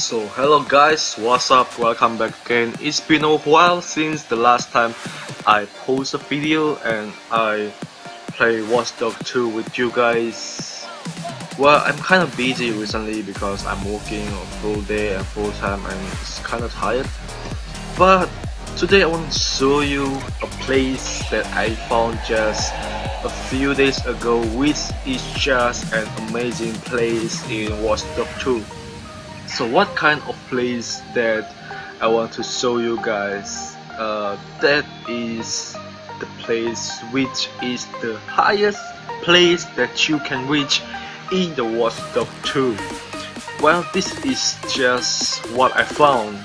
So hello guys, what's up? Welcome back again. It's been a while since the last time I post a video and I play Watch Dogs 2 with you guys. Well, I'm kind of busy recently because I'm working a full day and full time and it's kind of tired. But today I want to show you a place that I found just a few days ago which is just an amazing place in Watch Dogs 2 so what kind of place that I want to show you guys? Uh, that is the place which is the highest place that you can reach in the Watch Dogs 2 well this is just what I found.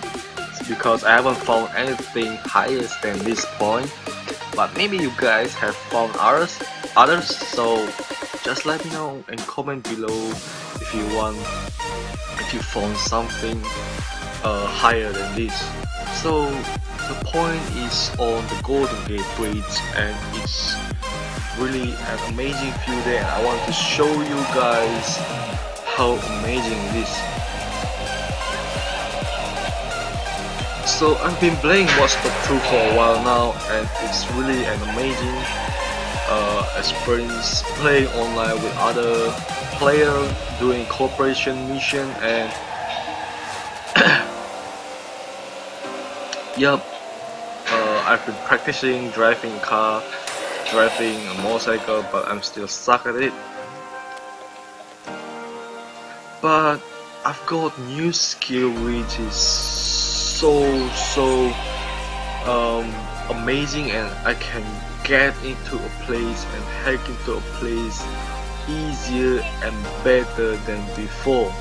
It's because I haven't found anything higher than this point but maybe you guys have found others others so just let me know and comment below if you want if you found something uh, higher than this. So the point is on the Golden Gate Bridge and it's really an amazing view there and I want to show you guys how amazing it is. So I've been playing Watch Dogs 2 for a while now and it's really an amazing uh, experience playing online with other players doing cooperation mission and yup uh, I've been practicing driving car driving a motorcycle but I'm still stuck at it. But I've got new skill which is so so um, amazing and I can get into a place and hack into a place easier and better than before.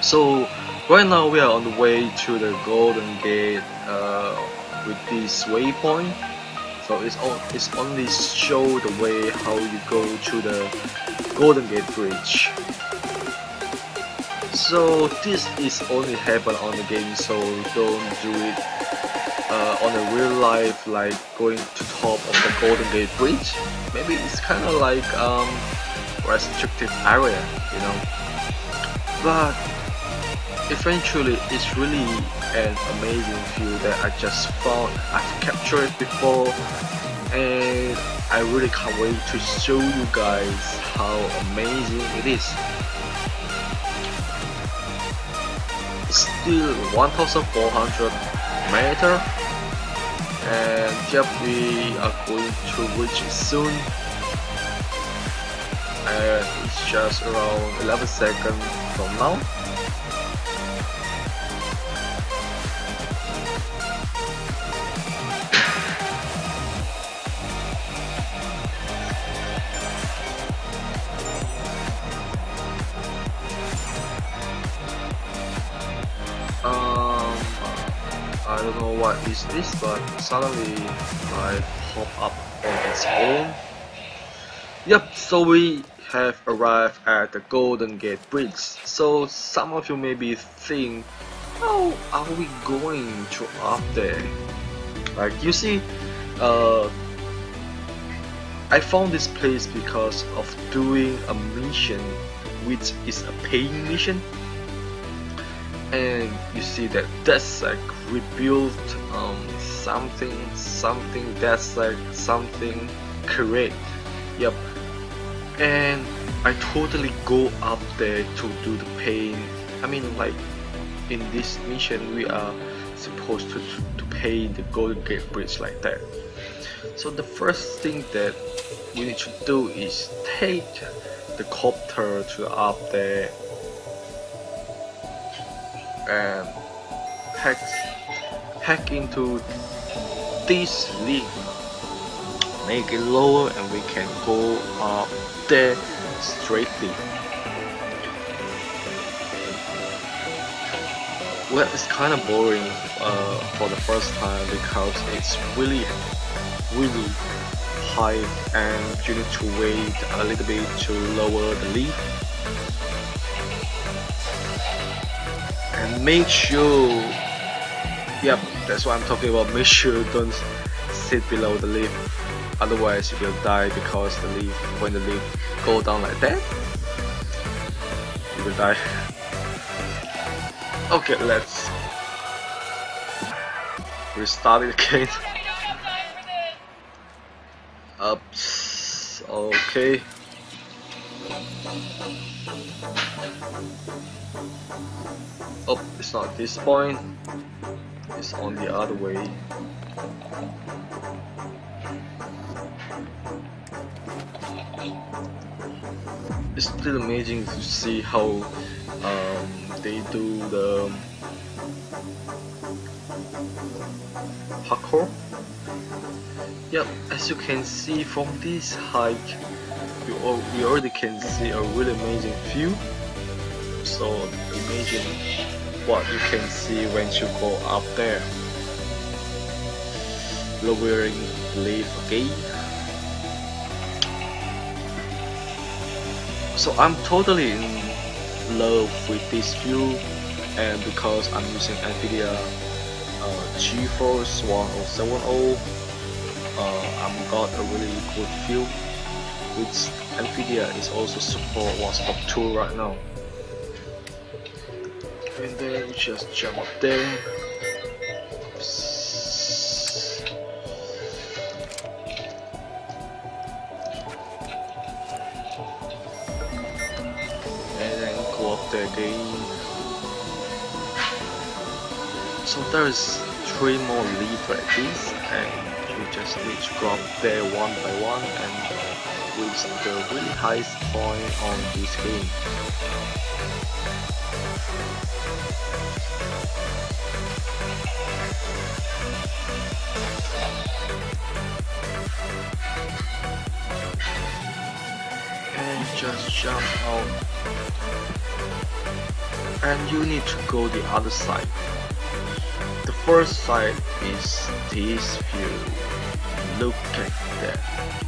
So right now we are on the way to the Golden Gate uh, with this waypoint. So it's, all, it's only show the way how you go to the Golden Gate Bridge. So this is only happen on the game, so don't do it uh, on a real life like going to top of the Golden Gate Bridge. Maybe it's kind of like um, restricted area, you know. But eventually, it's really an amazing view that I just found. I've captured it before, and I really can't wait to show you guys how amazing it is. Still 1400 meter. And yep we are going to reach it soon. And it's just around 11 seconds from now I don't know what is this, but suddenly I pop up on its own. Yep, so we have arrived at the Golden Gate Bridge. So some of you maybe think, how are we going to up there? Like you see, uh, I found this place because of doing a mission which is a paying mission and you see that that's like rebuilt um, something something that's like something correct. Yep and I totally go up there to do the paint I mean like in this mission we are supposed to, to pay the Golden Gate Bridge like that. So the first thing that we need to do is take the copter to up there and hack, hack into this lead make it lower and we can go up there straightly well it's kind of boring uh, for the first time because it's really really high and you need to wait a little bit to lower the lead and make sure yep that's what I'm talking about. Make sure don't sit below the leaf. Otherwise you will die because the leaf when the leaf go down like that you will die. Okay let's restart it again. Ups okay oh it's not this point. It's on the other way. It's still amazing to see how um, they do the parkour. Yep as you can see from this height you, you already can see a really amazing view. So imagine what you can see when you go up there. Lowering leaf again. So I'm totally in love with this view and because I'm using NVIDIA uh, GeForce 1070 uh, I'm got a really good view which NVIDIA is also support Wasp 2 right now and then just jump up there the game. So there's three more leads like this and you just need to go up there one by one and reach the really highest point on this game. And just jump out and you need to go the other side. The first side is this view. Look at that.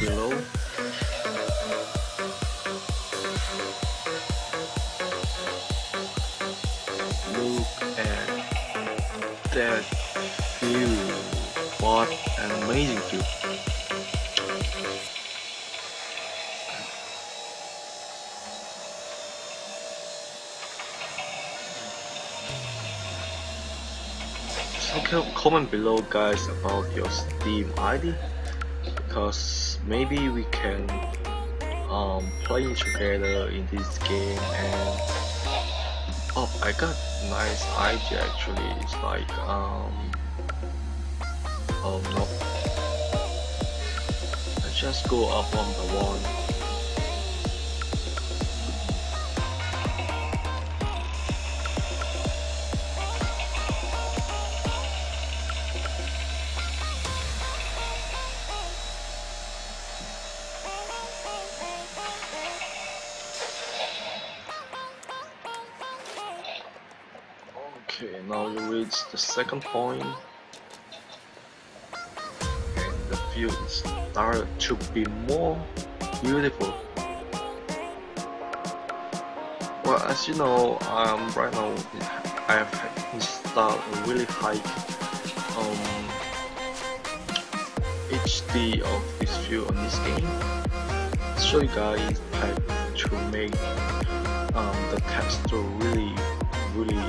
below. Look at that view. What an amazing view. So comment below guys about your Steam ID because maybe we can um, play together in this game and oh I got nice idea actually. It's like um oh no. Let's just go up one by one Okay, now you reach the second point. And the view started to be more beautiful. Well, as you know, um, right now I have installed a really high um, HD of this view on this game. Show you guys how to make um, the texture really, really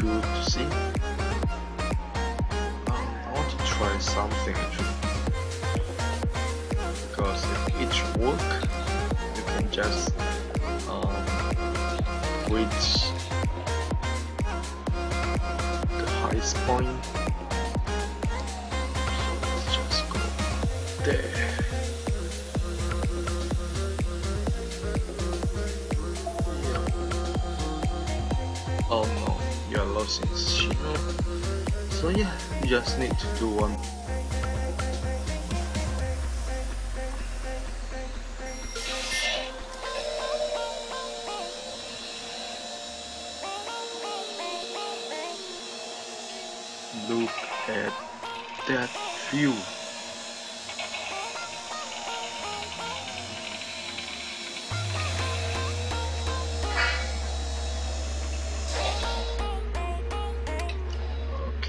cool to see. Um, I want to try something. Because if it work, you can just um, reach the highest point. Let's just go there. So yeah you just need to do one. Look at that view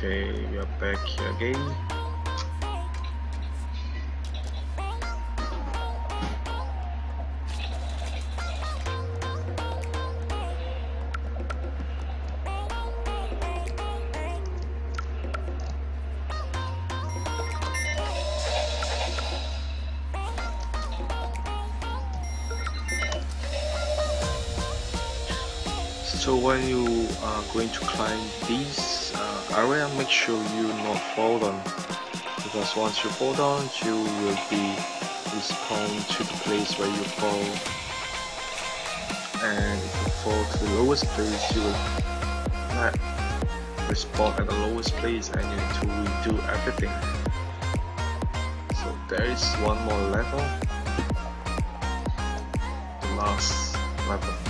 okay we are back here again. So when you are going to climb this uh, area make sure you not fall down because once you fall down you will be respawned to the place where you fall. And if you fall to the lowest place you will not respawn at the lowest place and you need to redo everything. So there is one more level. The last level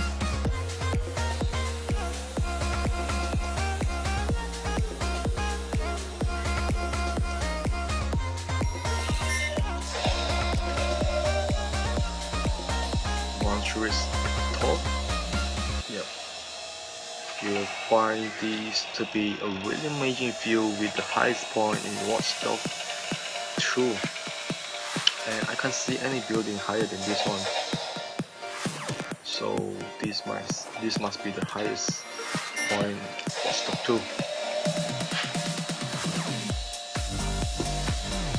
You will find this to be a really amazing view with the highest point in Watch Dogs 2. And I can't see any building higher than this one. So this must this must be the highest point Watch Dogs 2.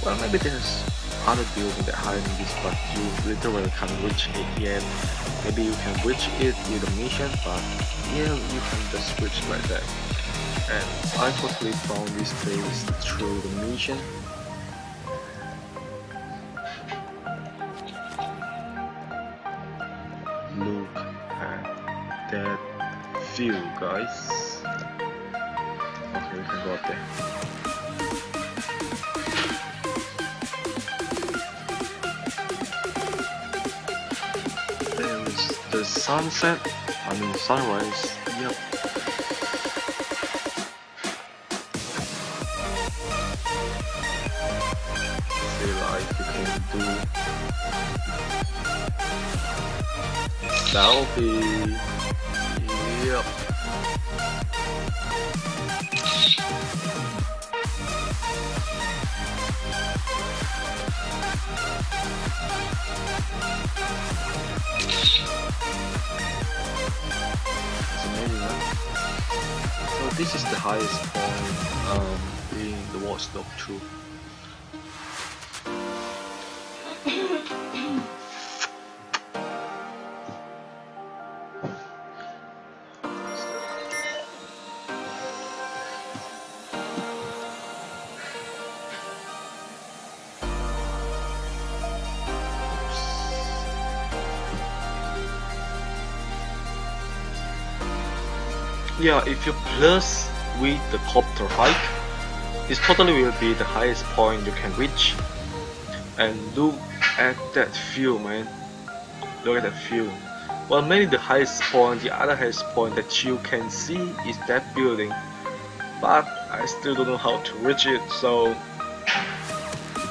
Well maybe there's other building that higher than this but you literally can't reach it yet maybe you can reach it with a mission but yeah you can just switch like that. And I totally found this place through the mission. Look at that view guys. Okay we can go up there the sunset, I mean sunrise, yep. See like you can do that'll be yep this is the highest point um, in the Watch Dogs 2. Yeah if you plus with the copter hike this totally will be the highest point you can reach. And look at that view man. Look at that view. Well maybe the highest point the other highest point that you can see is that building. But I still don't know how to reach it so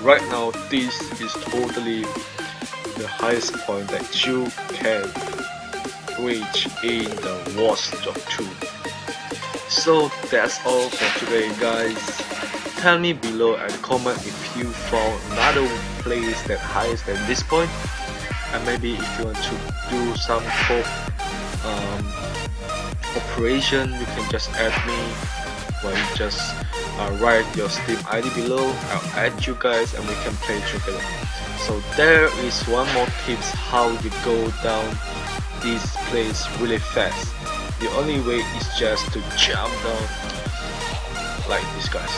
right now this is totally the highest point that you can reach in the Watch Dogs 2 so that's all for today guys. Tell me below and comment if you found another place that higher than this point. And maybe if you want to do some co um, operation you can just add me when you just uh, write your Steam ID below. I'll add you guys and we can play together. So there is one more tips how you go down this place really fast the only way is just to jump down like these guys.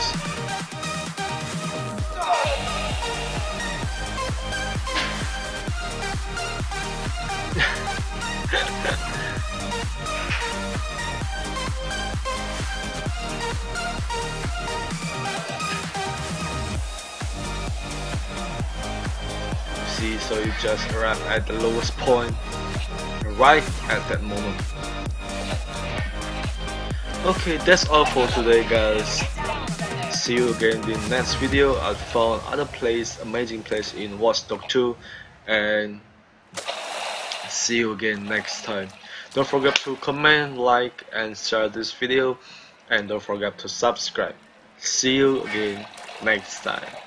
See, so you just arrive at the lowest point right at that moment okay that's all for today guys. See you again in the next video. I found other place amazing place in Watch Dogs 2 and see you again next time. Don't forget to comment like and share this video and don't forget to subscribe. See you again next time